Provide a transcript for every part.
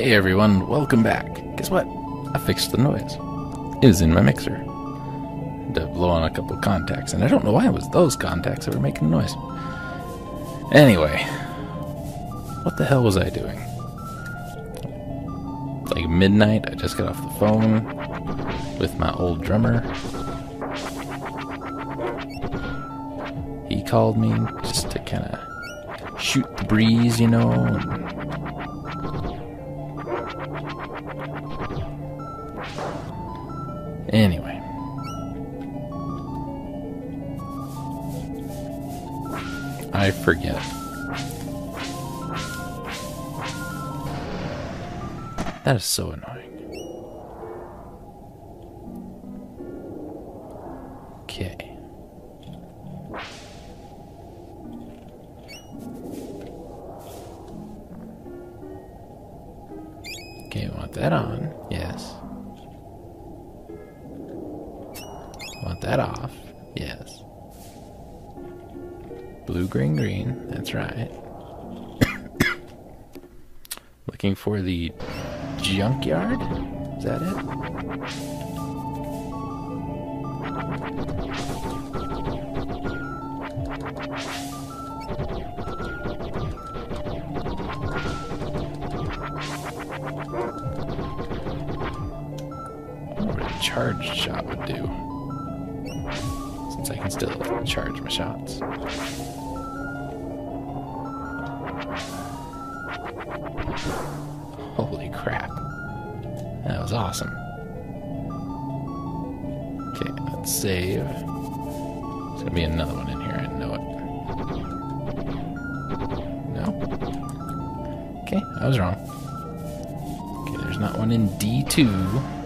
Hey everyone, welcome back. Guess what? I fixed the noise. It was in my mixer. To blow on a couple contacts, and I don't know why it was those contacts that were making the noise. Anyway, what the hell was I doing? Like midnight, I just got off the phone with my old drummer. He called me just to kind of shoot the breeze, you know. I forget. That is so annoying. The junkyard? Is that it? Charge shot would do. Since I can still charge my shots. Was awesome. Okay, let's save. There's gonna be another one in here, I know it. No? Okay, I was wrong. Okay, there's not one in D2.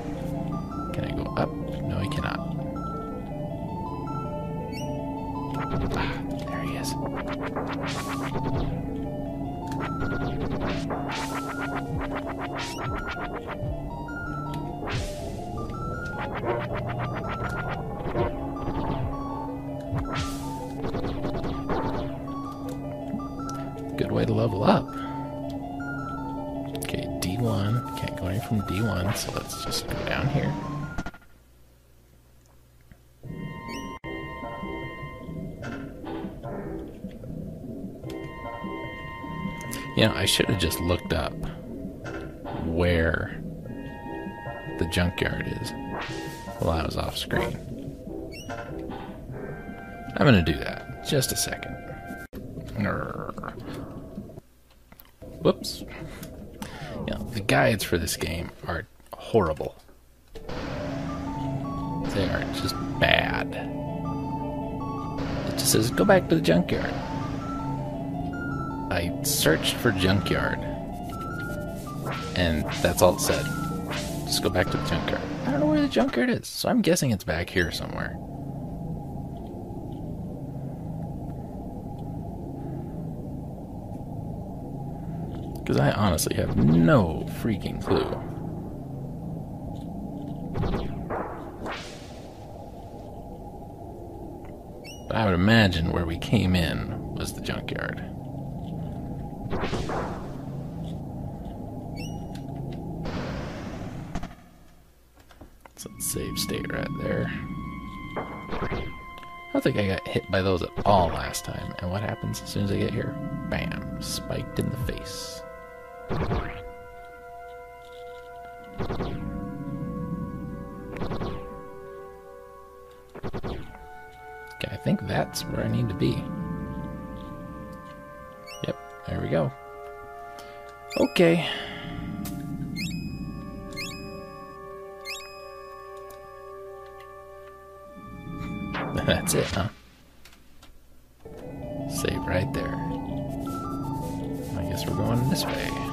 You know, I should have just looked up where the junkyard is while I was off screen. I'm gonna do that. Just a second. Whoops. You know, the guides for this game are horrible. They are just bad. It just says, go back to the junkyard. I searched for junkyard, and that's all it said. Just go back to the junkyard. I don't know where the junkyard is, so I'm guessing it's back here somewhere. Because I honestly have no freaking clue. I would imagine where we came in was the junkyard. So let's save state right there. I don't think I got hit by those at all last time. And what happens as soon as I get here? Bam! Spiked in the face. Okay, I think that's where I need to be. Yep, there we go. Okay. That's it, huh? Save right there. I guess we're going this way.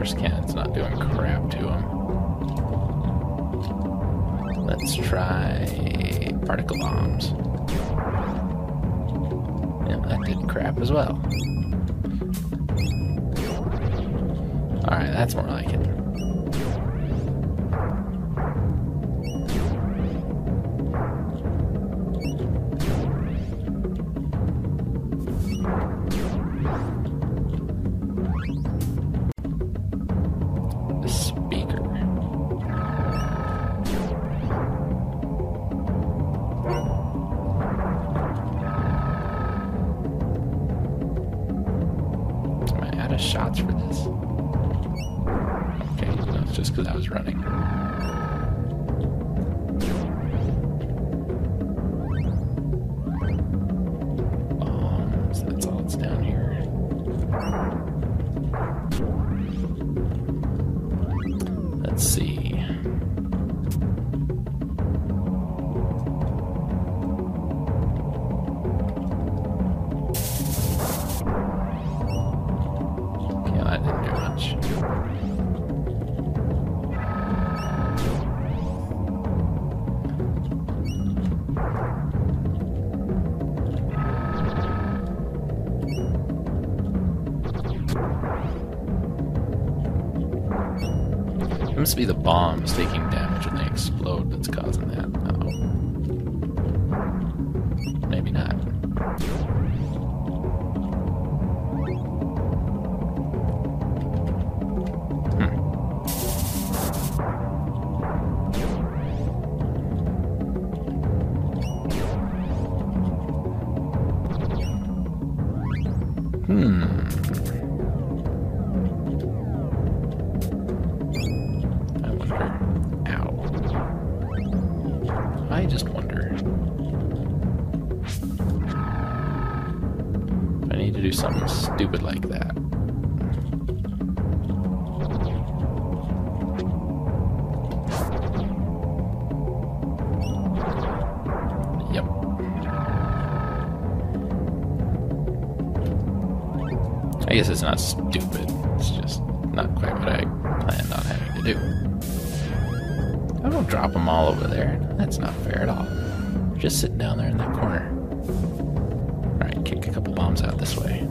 Horse cannon's not doing crap to him. Let's try particle bombs. Yeah, that did crap as well. Alright, that's more like it. Must be the bombs taking damage when they explode. That's causing not stupid. It's just not quite what I planned on having to do. I don't drop them all over there. That's not fair at all. Just sit down there in that corner. Alright, kick a couple bombs out this way.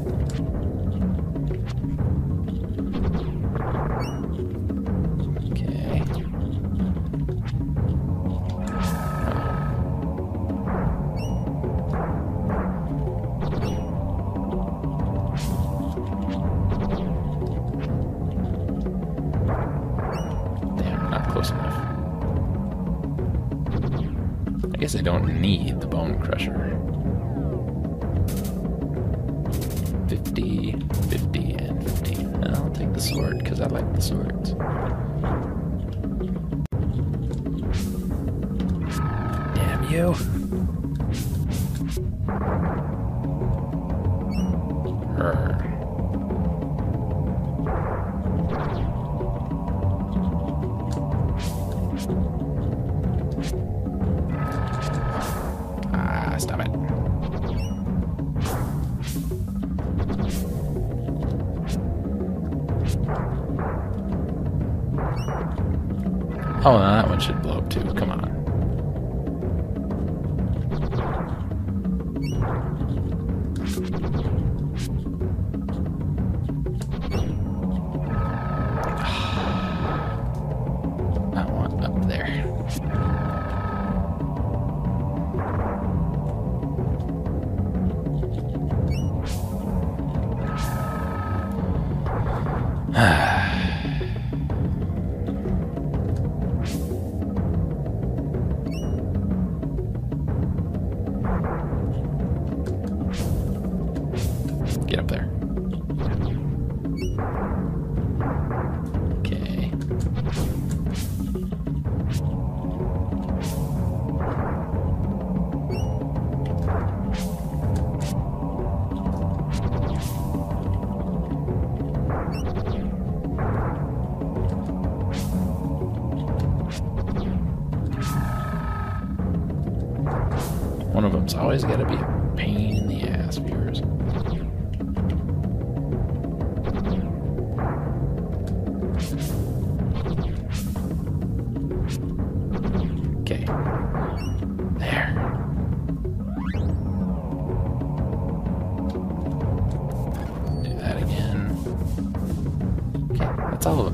Oh.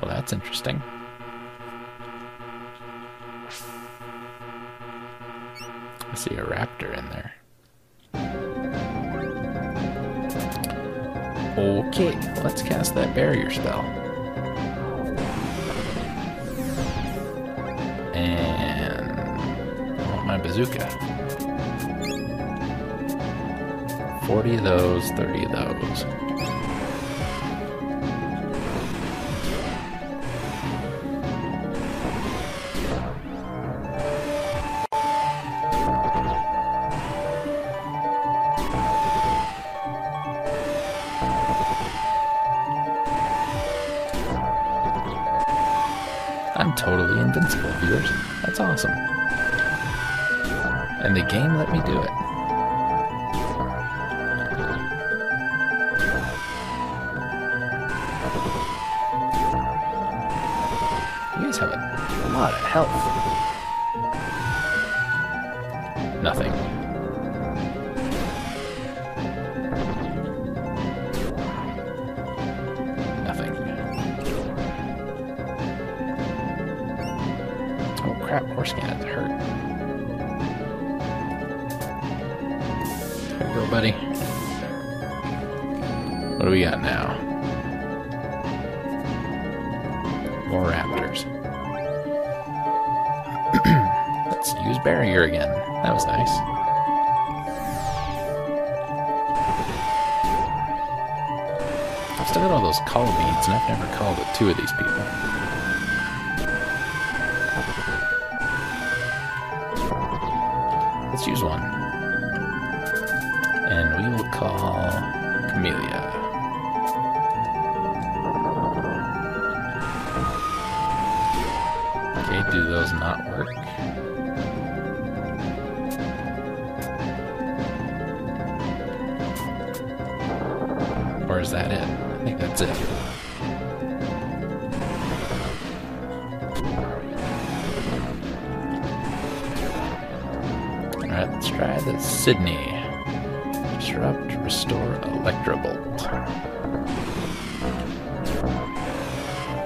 Well, that's interesting. I see a raptor in there. Okay, let's cast that barrier spell. And I want my bazooka. 40 of those, 30 of those. I'm totally invincible, viewers. That's awesome. And the game let me do it. Have a, lot of health. Nothing. Nothing. Oh crap, horse cannon's hurt. There you go, buddy. What do we got now? I've still got all those call beads, and I've never called with two of these people. Alright, let's try the Sydney. Disrupt, restore, Electrobolt.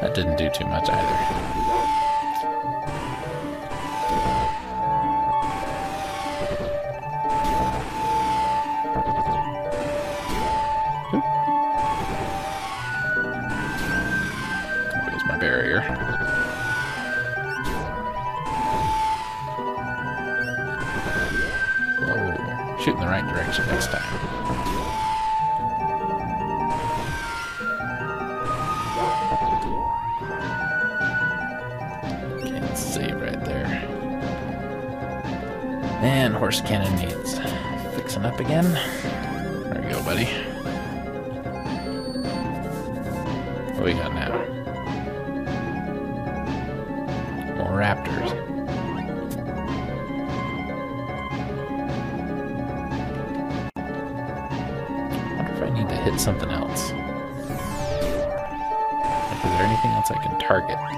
That didn't do too much either. Target?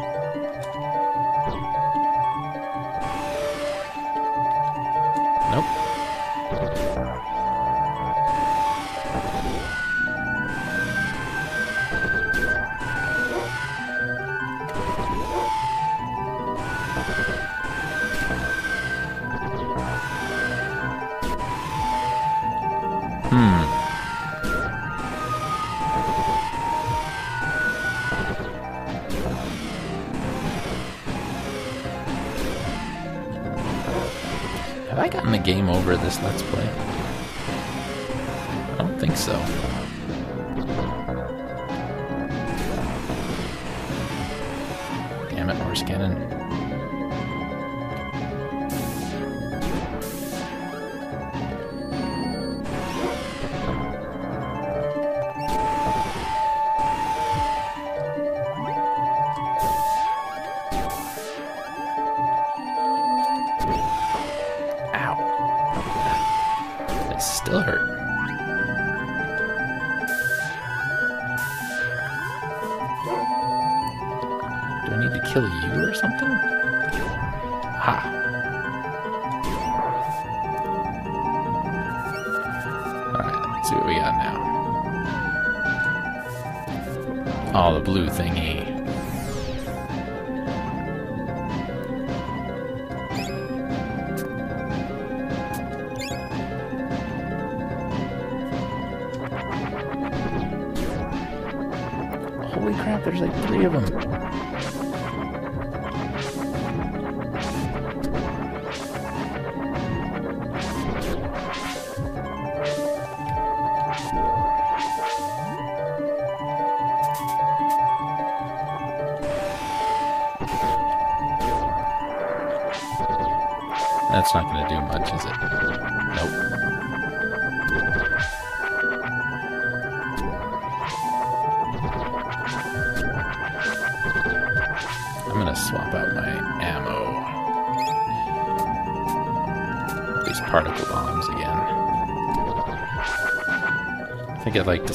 Game over this Let's Play? I don't think so. See what we got now. Oh, the blue thingy. Holy crap, there's like three of them.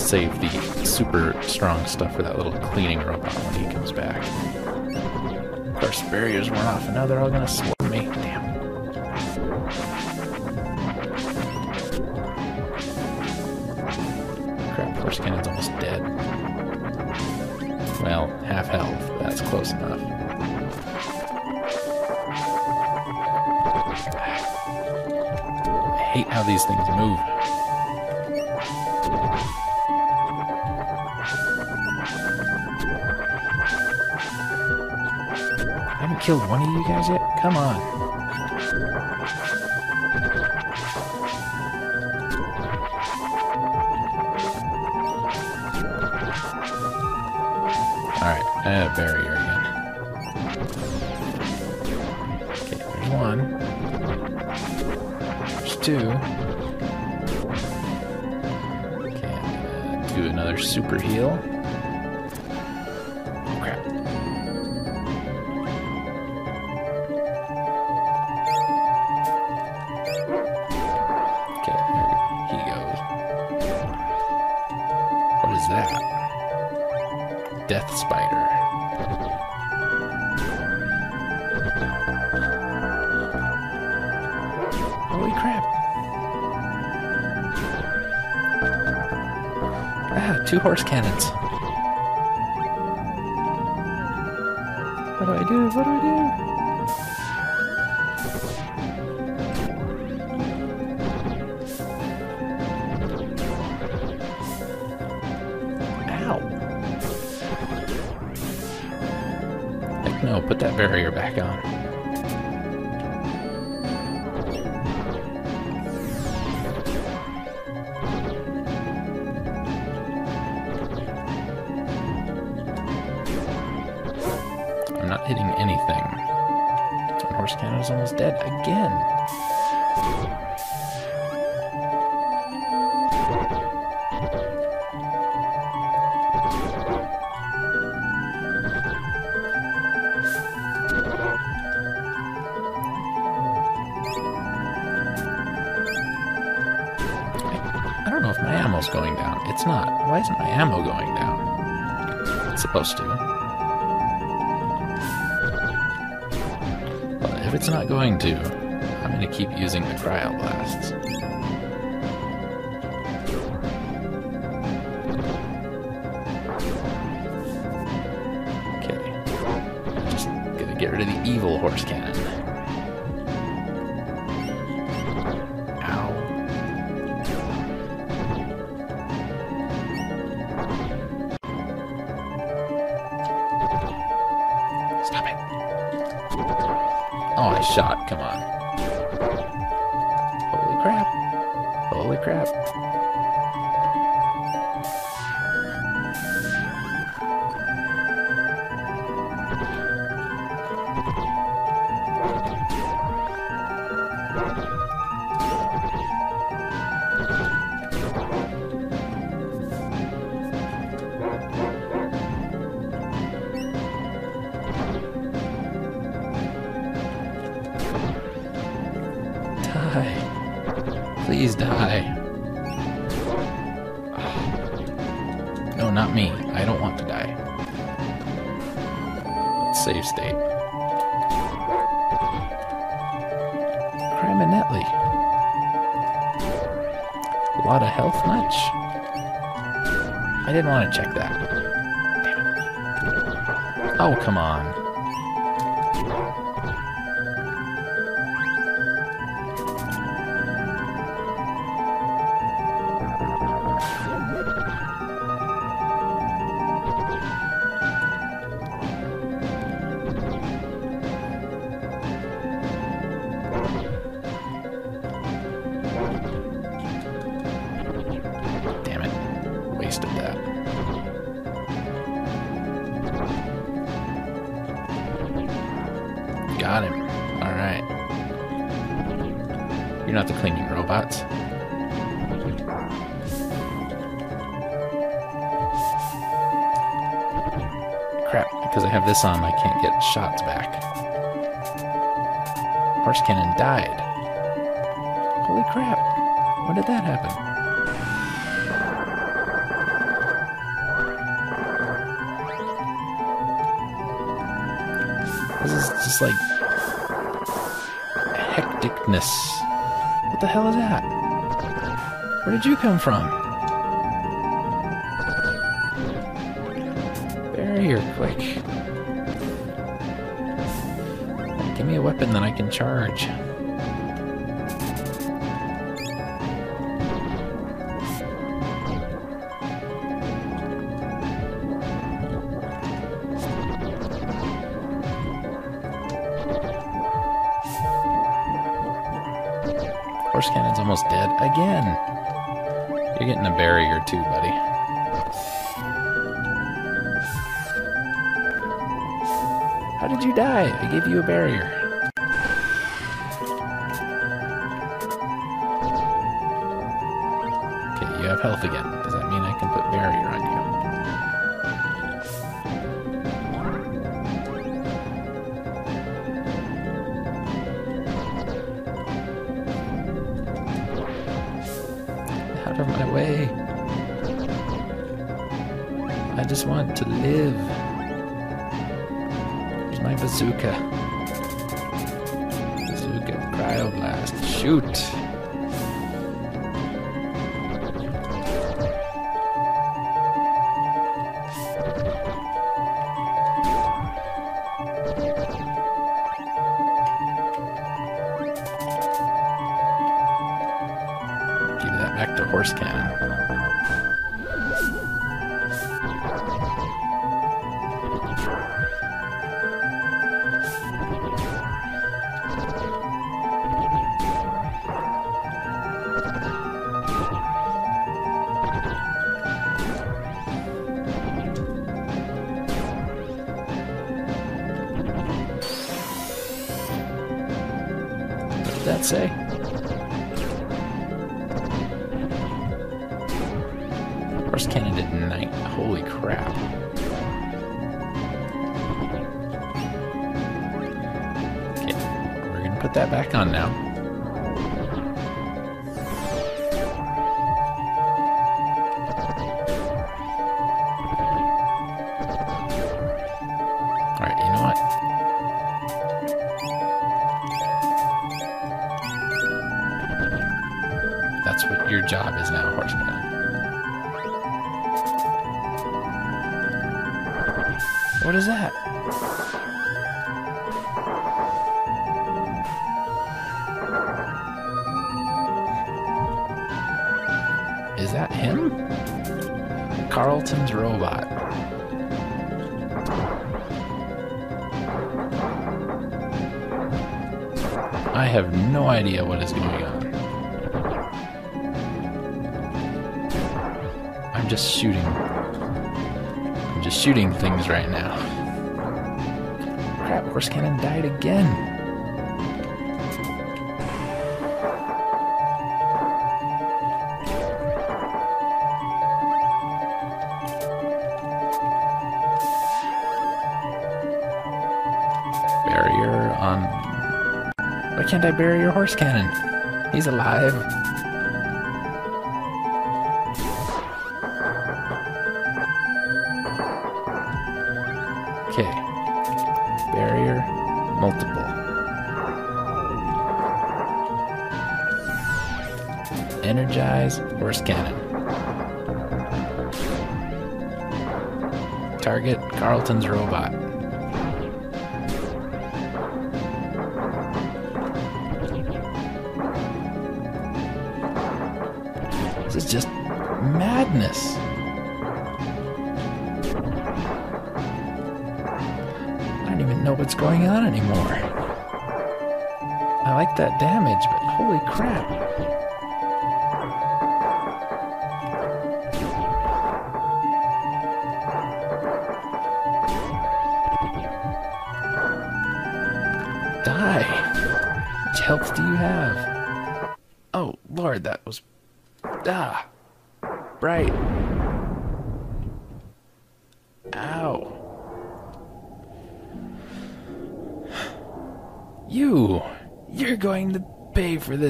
Save the super strong stuff for that little cleaning robot when he comes back. Of course, barriers went off, and now they're all to swarm me. Damn. Crap, horse cannon's almost dead. Well, half health. That's close enough. I hate how these things move. Killed one of you guys yet? Come on. Alright, uh, barrier again. Okay, there's one. There's two. Okay, I'm do another super heal. Horse cannons. What do I do? What do I do? Ow. Heck no, put that barrier back on. Going to, I'm going to keep using the cryoblasts. Okay. Just gonna get rid of the evil horse cannon. Come on. Robots. Crap, because I have this on, I can't get shots back. Horse cannon died. Holy crap. When did that happen? This is just like hecticness. What the hell is that? Where did you come from? Barrier, quick. Give me a weapon that I can charge. Horse cannon's almost dead again. You're getting a barrier too, buddy. How did you die? I gave you a barrier. I have no idea what is going on. I'm just shooting. I'm just shooting things right now. Crap, horse cannon died again. I bury your horse cannon? He's alive. Okay. Barrier multiple. Energize Horse Cannon. Target Carltron's robot. Don't even know what's going on anymore. I like that damage, but holy crap.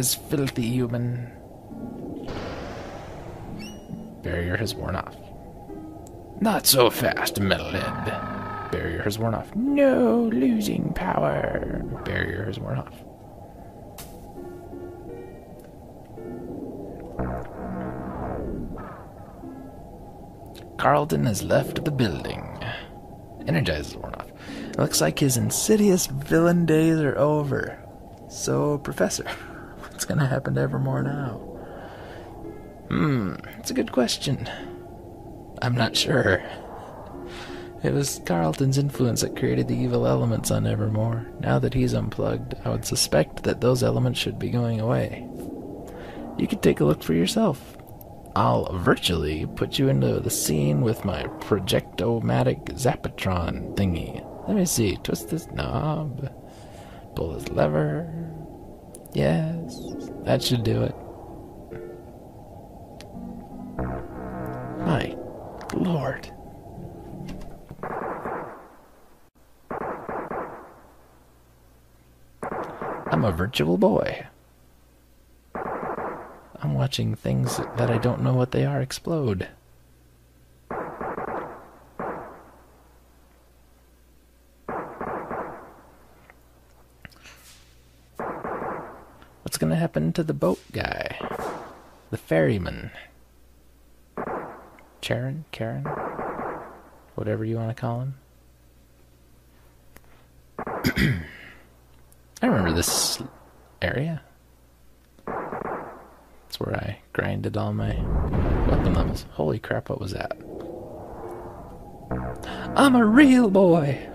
This, filthy human. Barrier has worn off. Not so fast, metalhead. Barrier has worn off. No, losing power. Barrier has worn off. Carltron has left the building. Energize has worn off. It looks like his insidious villain days are over. So, Professor, what's gonna happen to Evermore now? Hmm, it's a good question. I'm not sure. It was Carltron's influence that created the evil elements on Evermore. Now that he's unplugged, I would suspect that those elements should be going away. You could take a look for yourself. I'll virtually put you into the scene with my projectomatic Zapatron thingy. Let me see. Twist this knob. Pull this lever. Yes, that should do it. My lord. I'm a virtual boy. I'm watching things that I don't know what they are explode. Gonna to the boat guy? The ferryman? Charon? Karen? Whatever you want to call him? I remember this area. That's where I grinded all my weapon levels. Holy crap, what was that? I'm a real boy!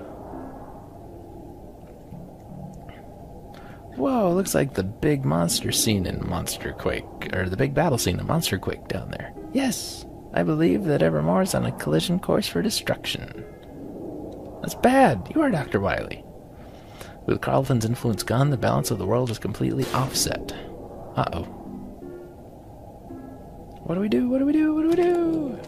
Whoa, looks like the big monster scene in Monster Quake, or the big battle scene in Monster Quake down there. Yes, I believe that Evermore is on a collision course for destruction. That's bad. You are Dr. Wily. With Carltron's influence gone, the balance of the world is completely offset. Uh oh. What do we do? What do we do? What do we do?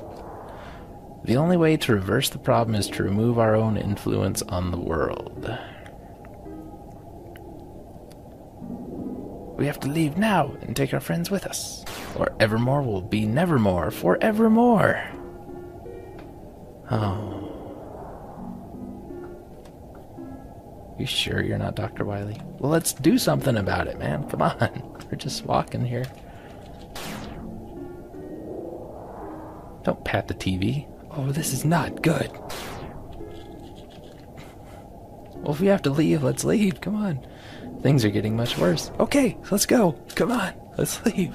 The only way to reverse the problem is to remove our own influence on the world. We have to leave now and take our friends with us, or Evermore will be nevermore forevermore. Oh. You sure you're not Dr. Wily? Well, let's do something about it, man. Come on. We're just walking here. Don't pat the TV. Oh, this is not good. Well, if we have to leave, let's leave. Come on. Things are getting much worse. Okay, let's go. Come on. Let's leave.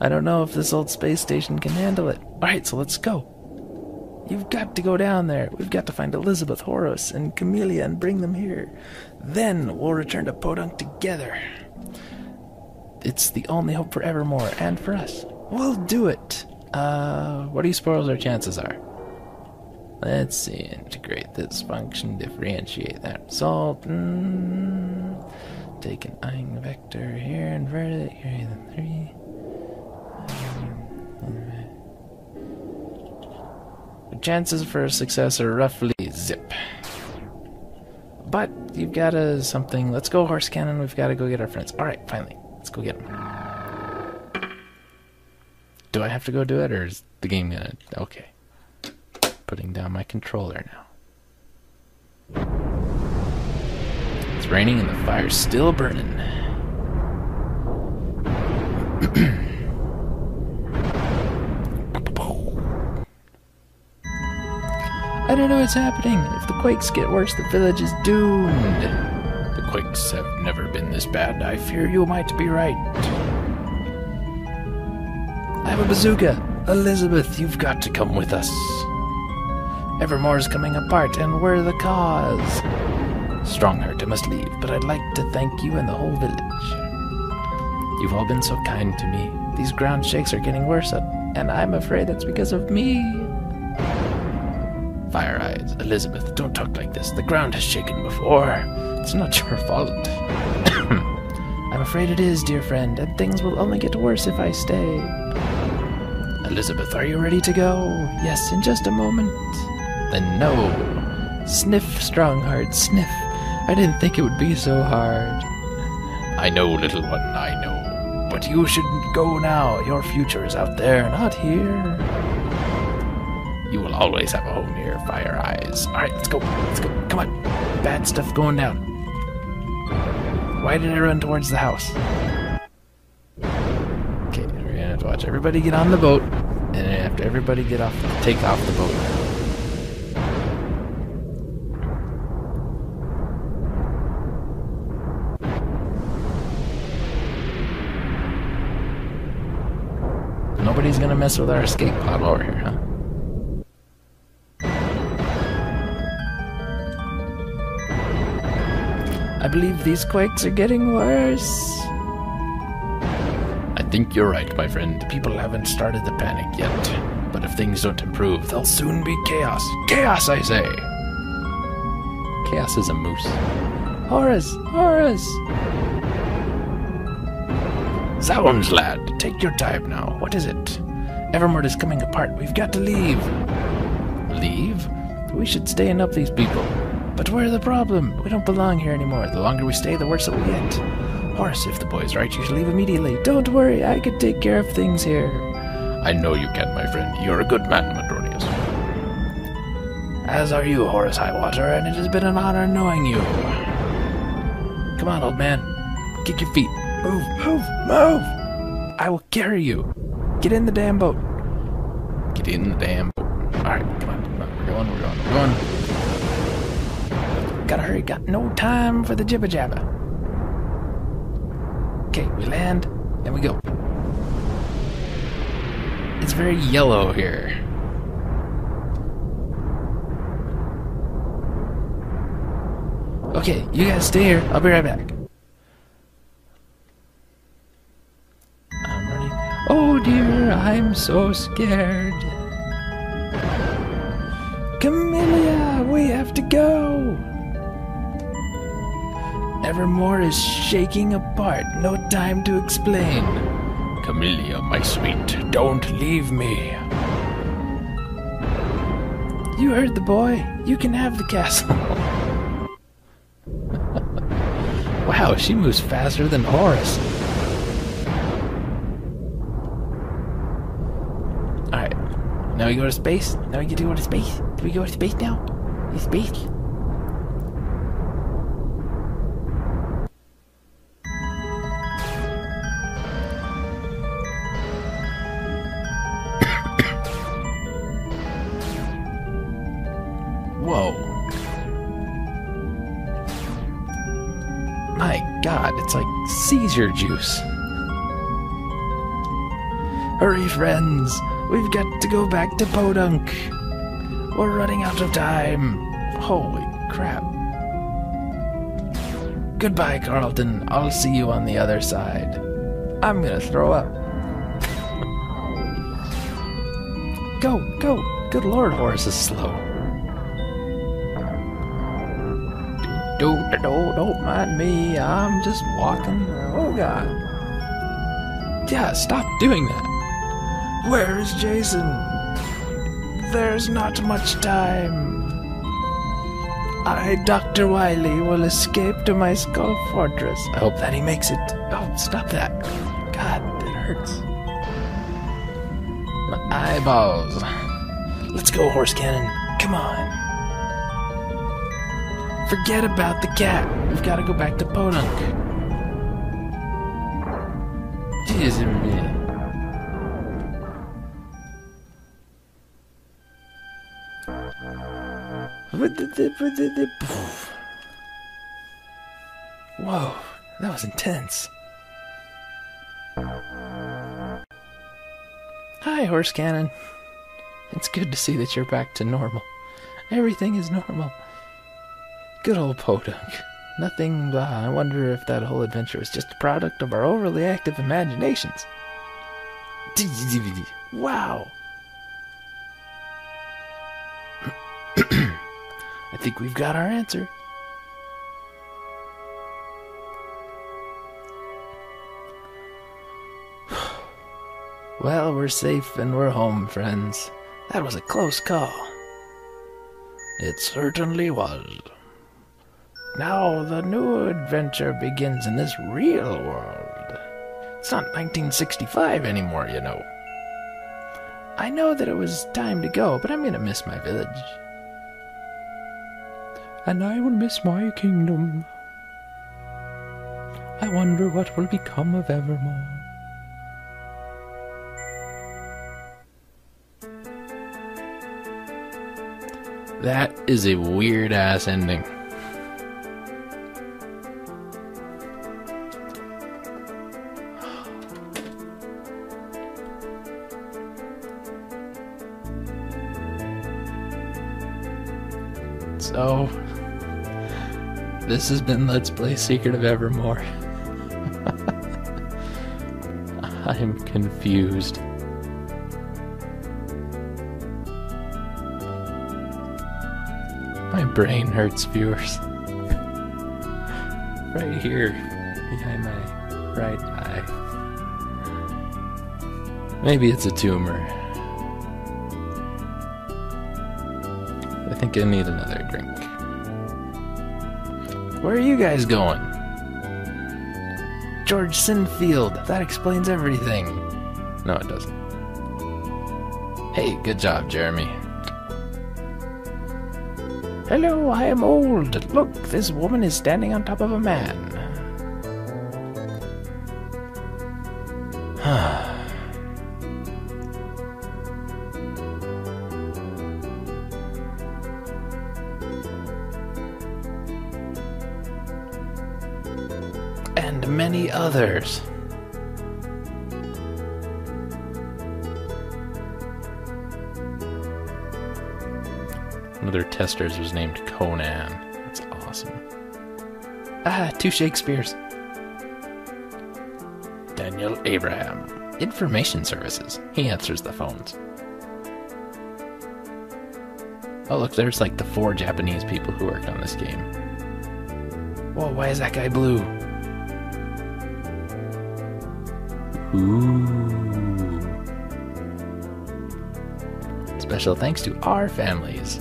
I don't know if this old space station can handle it. Alright, so let's go. You've got to go down there. We've got to find Elizabeth, Horace, and Camellia and bring them here. Then we'll return to Podunk together. It's the only hope for Evermore and for us. We'll do it. Uh, what do you suppose our chances are? Let's see. Integrate this function, differentiate that result. Mm, take an eigenvector here, invert it, here, the three. The chances for success are roughly zip. But you've got a something. Let's go, horse cannon. We've got to go get our friends. All right, finally, let's go get them. Do I have to go do it, or is the game gonna? Okay putting down my controller now. It's raining and the fire's still burning. I don't know what's happening. If the quakes get worse, the village is doomed. The quakes have never been this bad. I fear you might be right. I have a bazooka. Elizabeth, you've got to come with us. Evermore is coming apart, and we're the cause. Strongheart, I must leave, but I'd like to thank you and the whole village. You've all been so kind to me. These ground shakes are getting worse, and I'm afraid that's because of me. Fire Eyes, Elizabeth, don't talk like this. The ground has shaken before. It's not your fault. I'm afraid it is, dear friend, and things will only get worse if I stay. Elizabeth, are you ready to go? Yes, in just a moment. Then no. Sniff, Strongheart, sniff. I didn't think it would be so hard. I know, little one, I know. But you should go now. Your future is out there, not here. You will always have a home here, Fire Eyes. Alright, let's go. Let's go. Come on. Bad stuff going down. Why did I run towards the house? Okay, we're gonna have to watch everybody get on the boat, and then after everybody get off, take off the boat. Mess with our escape pod over here, huh? I believe these quakes are getting worse. I think you're right, my friend. People haven't started the panic yet. But if things don't improve, there'll soon be chaos. Chaos, I say! Chaos is a moose. Horace! Horace! Zounds, lad! Take your time now. What is it? Evermore is coming apart. We've got to leave. Leave? We should stay and help these people. But we're the problem. We don't belong here anymore. The longer we stay, the worse it will get. Horace, if the boy's right, you should leave immediately. Don't worry, I can take care of things here. I know you can, my friend. You're a good man, Madronius. As are you, Horace Highwater, and it has been an honor knowing you. Come on, old man. Kick your feet. Move, move, move! I will carry you. Get in the damn boat. Get in the damn boat. Alright, come on, come on. We're going, we're going, we're going. Gotta hurry, got no time for the jibber jabber. Okay, we land and we go. It's very yellow here. Okay, you guys stay here. I'll be right back. Oh dear, I'm so scared. Camellia, we have to go. Evermore is shaking apart. No time to explain. Camellia, my sweet, don't leave me. You heard the boy. You can have the castle. wow, she moves faster than Horace. Alright. Now we go to space? Now we get to go to space? Do we go to space now? Is space? Whoa. My god, it's like seizure juice. Hurry, friends. We've got to go back to Podunk. We're running out of time. Holy crap. Goodbye, Carltron. I'll see you on the other side. I'm gonna throw up. Go, go. Good lord, Horace is slow. Don't, don't, don't mind me. I'm just walking. Oh, God. Yeah, stop doing that. Where is Jason? There's not much time. I, Dr. Wily, will escape to my skull fortress. I hope that he makes it. Oh, stop that. God, that hurts. My eyeballs. Let's go, horse cannon. Come on. Forget about the cat. We've got to go back to Podunk. Jeez, Whoa, that was intense. Hi, Horse Cannon. It's good to see that you're back to normal. Everything is normal. Good old Podunk. Nothing blah. I wonder if that whole adventure was just a product of our overly active imaginations. Wow. I think we've got our answer. Well, we're safe and we're home, friends. That was a close call. It certainly was. Now the new adventure begins in this real world. It's not 1965 anymore, you know. I know that it was time to go, but I'm gonna miss my village. And I will miss my kingdom. I wonder what will become of Evermore. That is a weird ass ending. So, this has been Let's Play Secret of Evermore. I'm confused. My brain hurts, viewers. right here, behind my right eye. Maybe it's a tumor. I think I need another drink. Where are you guys going? George Sinfield. That explains everything. No, it doesn't. Hey, good job, Jeremy. Hello, I am old. Look, this woman is standing on top of a man. Others. One of their testers was named Conan. That's awesome. Ah, two Shakespeare's. Daniel Abraham. Information Services. He answers the phones. Oh, look, there's like the four Japanese people who worked on this game. Whoa, why is that guy blue? Ooh. Special thanks to our families.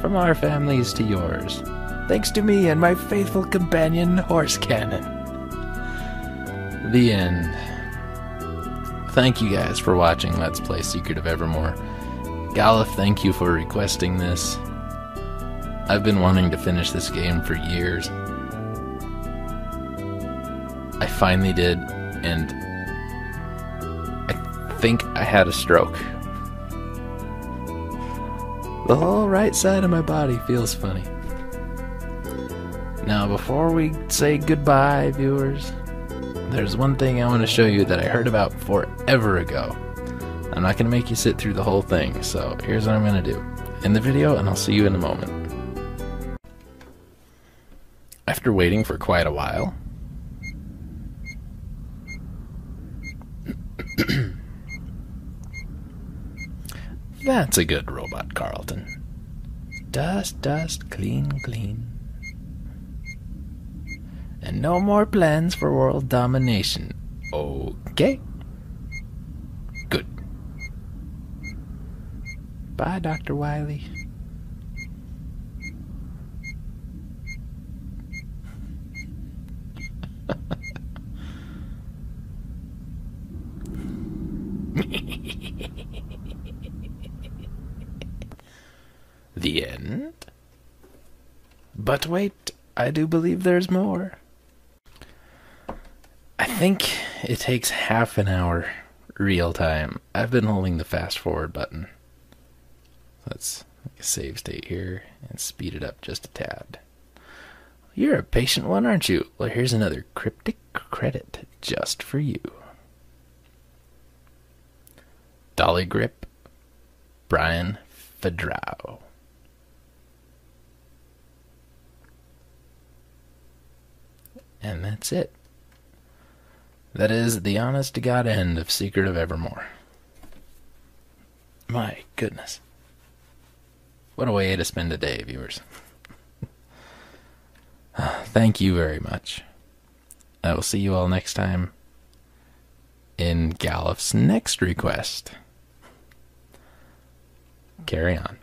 From our families to yours. Thanks to me and my faithful companion, Horse Cannon. The end. Thank you guys for watching Let's Play Secret of Evermore. Galif, thank you for requesting this. I've been wanting to finish this game for years. I finally did, and think I had a stroke. The whole right side of my body feels funny. Now, before we say goodbye, viewers, there's one thing I want to show you that I heard about forever ago. I'm not going to make you sit through the whole thing, so here's what I'm going to do. End the video, and I'll see you in a moment. After waiting for quite a while, That's a good robot, Carltron. Dust, dust, clean, clean. And no more plans for world domination. Okay? Good. Bye, Dr. Wily. The end? But wait, I do believe there's more. I think it takes half an hour real time. I've been holding the fast forward button. Let's Save state here and speed it up just a tad. You're a patient one, aren't you? Well, here's another cryptic credit just for you. Dolly Grip, Brian Fehdrau. And that's it. That is the honest to God end of Secret of Evermore. My goodness. What a way to spend a day, viewers. Ah, thank you very much. I will see you all next time in Galif's next request. Carry on.